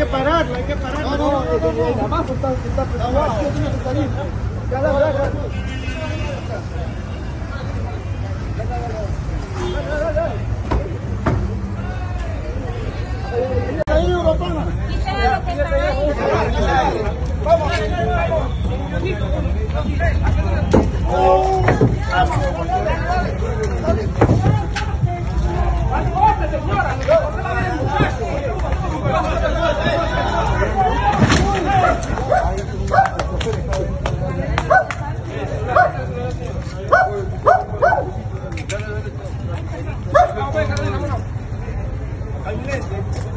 que pararlo, hay que pararlo. No, no, no, abajo está, está presionado. Tiene que salir. Ya, la, ya, ya. Vamos, vamos. Поменяй,